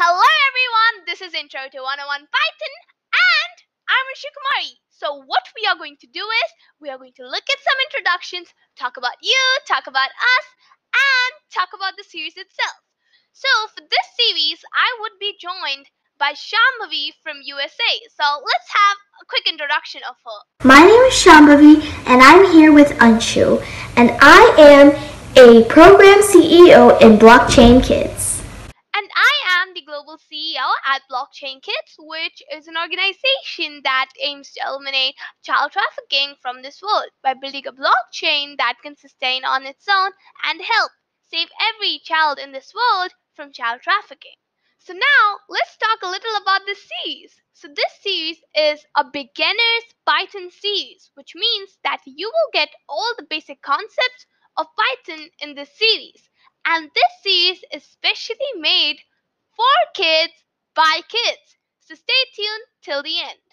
Hello everyone, this is Intro to 101 Python and I'm Rishi Kumari. So what we are going to do is we are going to look at some introductions, talk about you, talk about us, and talk about the series itself. So for this series, I would be joined by Shambhavi from USA. So let's have a quick introduction of her. My name is Shambhavi and I'm here with Anshu and I am a program CEO in Blockchain Kids the global CEO at Blockchain Kids, which is an organization that aims to eliminate child trafficking from this world by building a blockchain that can sustain on its own and help save every child in this world from child trafficking. So now let's talk a little about this series. So this series is a beginner's Python series, which means that you will get all the basic concepts of Python in this series. And this series is specially made for kids by kids. So stay tuned till the end.